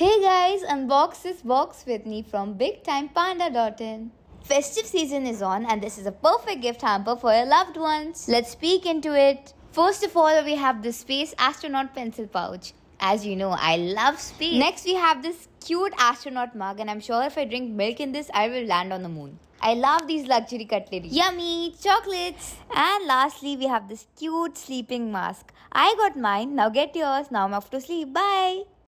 Hey guys, unbox this box with me from BigTimePanda.in. Festive season is on and this is a perfect gift hamper for your loved ones. Let's peek into it. First of all, we have the Space Astronaut Pencil Pouch. As you know, I love space. Next, we have this cute astronaut mug and I'm sure if I drink milk in this, I will land on the moon. I love these luxury cutlery. Yummy chocolates. And lastly, we have this cute sleeping mask. I got mine. Now get yours. Now I'm off to sleep. Bye.